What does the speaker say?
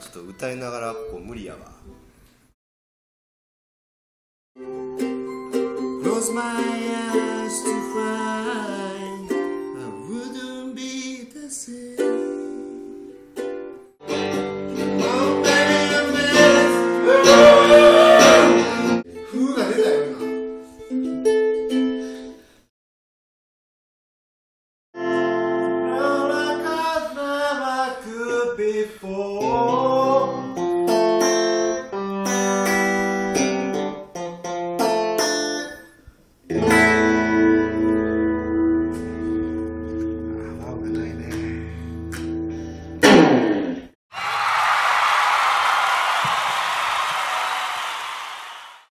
ちょっと歌いながらここ無理やわ Close my eyes to find I wouldn't be the same before.